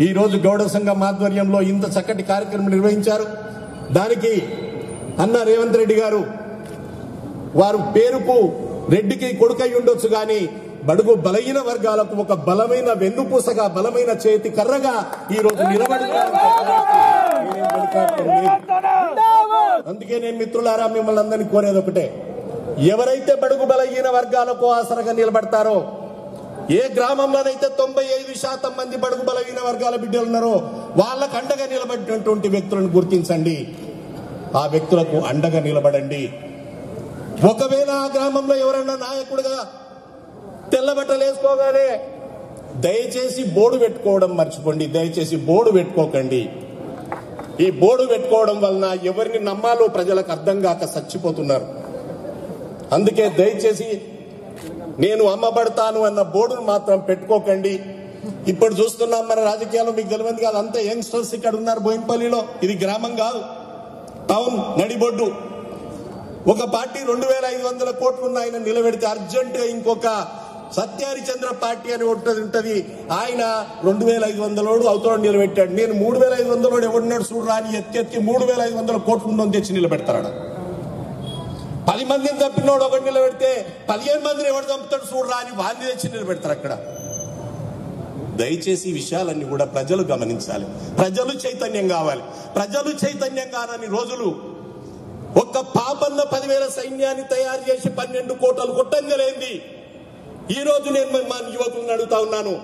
ఈ రోజు గౌడ సంఘం ఆధ్వర్యంలో ఇంత చక్కటి కార్యక్రమం నిర్వహించారు. దానికి అన్న రేవంత్ రెడ్డి గారు వారు పేరుకు రెడ్డికి కొడుకై ఉండొచ్చు కానీ బడుగు బలహీన వర్గాలకు ఒక బలమైన వెన్నుపూసగా బలమైన చేతి కర్రగా ఈ రోజు నిలబడి అందుకే నేను మిత్రులారా మిమ్మల్ని అందరినీ కోరేది ఒకటే. ఎవరైతే బడుగు బలహీన వర్గాలకు ఆసరగా నిలబడతారో ఏ గ్రామంలోనైతే తొంభై ఐదు శాతం మంది బడుగు బలహీన వర్గాల బిడ్డలు ఉన్నారో వాళ్ళకు అండగా నిలబడినటువంటి వ్యక్తులను గుర్తించండి. ఆ వ్యక్తులకు అండగా నిలబడండి. ఒకవేళ ఆ గ్రామంలో ఎవరైనా నాయకుడిగా తెల్లబట్టలేసుకోగానే దయచేసి బోర్డు పెట్టుకోవడం మర్చిపోండి. దయచేసి బోర్డు పెట్టుకోకండి. ఈ బోర్డు పెట్టుకోవడం వలన ఎవరిని నమ్మాలో ప్రజలకు అర్థం కాక చచ్చిపోతున్నారు. అందుకే దయచేసి నేను అమ్మబడతాను అన్న బోర్డును మాత్రం పెట్టుకోకండి. ఇప్పుడు చూస్తున్నాం మన రాజకీయాల్లో మీకు తెలియదు కాదు అంత యంగ్స్టర్స్ ఇక్కడ ఉన్నారు బోయినపల్లిలో. ఇది గ్రామం కాదు టౌన్ నడిబొడ్డు. ఒక పార్టీ రెండు వేల ఐదు వందల కోట్లున్న ఆయన నిలబెడితే అర్జెంటుగా ఇంకొక ఇంకొక సత్యహరిచంద్ర పార్టీ అని ఒకటి ఉంటుంది. ఆయన రెండు వేల ఐదు వందలోడు అవుతాడు నిలబెట్టాడు. నేను మూడు వేల ఐదు వందలోడు ఎవడున్నాడు చూడు రాని ఎత్తి ఎత్తి మూడు వేల ఐదు వందల కోట్లు తెచ్చి నిలబెడతాడు పది మందిని చంపినోడు ఒకటి నిలబెడితే పదిహేను మందిని ఎవడు చంపుతాడు చూడరా అని వాళ్ళు తెచ్చి నిలబెడతారు అక్కడ. దయచేసి ఈ విషయాలన్నీ కూడా ప్రజలు గమనించాలి. ప్రజలు చైతన్యం కావాలి. ప్రజలు చైతన్యం కానని రోజులు ఒక్క పాపన్న పదివేల సైన్యాన్ని తయారు చేసి పన్నెండు కోటలు కొట్టంగలేంది. ఈ రోజు నేను మా యువకులను అడుగుతా ఉన్నాను.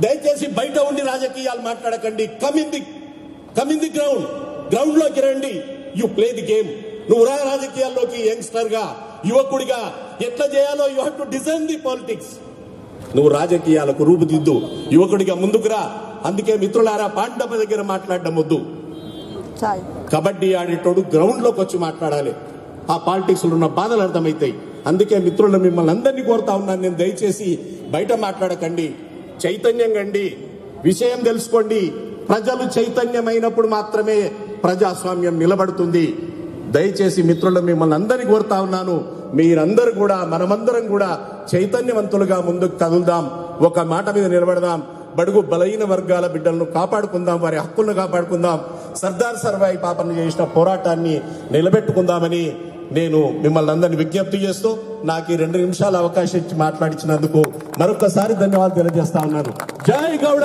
దయచేసి బయట ఉండి రాజకీయాలు మాట్లాడకండి. కమింది కమింది గ్రౌండ్ గ్రౌండ్లోకి రండి. యు ప్లే ది గేమ్ నువ్వు రా రాజకీయాల్లోకి యంగ్స్టర్గా యువకుడిగా. ఎట్లా చేయాలో you have to design the politics నువ్వు రాజకీయాలకు రూపుదిద్దు. యువకుడిగా ముందుకు రా. అందుకే మిత్రులారా పాండవ దగ్గర మాట్లాడడం వద్దు. కబడ్డీ ఆడేటోడు గ్రౌండ్లోకి వచ్చి మాట్లాడాలి. ఆ పాలిటిక్స్లో ఉన్న బాధలు అర్థమవుతాయి అందుకే మిత్రులు మిమ్మల్ని అందరినీ కోరుతా ఉన్నాను. నేను దయచేసి బయట మాట్లాడకండి. చైతన్యం కండి. విషయం తెలుసుకోండి. ప్రజలు చైతన్యమైనప్పుడు మాత్రమే ప్రజాస్వామ్యం నిలబడుతుంది. దయచేసి మిత్రులు మిమ్మల్ని అందరినీ కోరుతా ఉన్నాను. మీరందరూ కూడా మనమందరం కూడా చైతన్యవంతులుగా ముందుకు కదులుదాం ఒక మాట మీద నిలబడదాం. బడుగు బలహీన వర్గాల బిడ్డలను కాపాడుకుందాం. వారి హక్కులను కాపాడుకుందాం. సర్దార్ సర్వాయి పాపను చేసిన పోరాటాన్ని నిలబెట్టుకుందామని నేను మిమ్మల్ని అందరిని విజ్ఞప్తి చేస్తూ నాకు ఈ రెండు నిమిషాల అవకాశం ఇచ్చి మాట్లాడించినందుకు మరొకసారి ధన్యవాదాలు తెలియజేస్తా ఉన్నాను. జై గౌడ!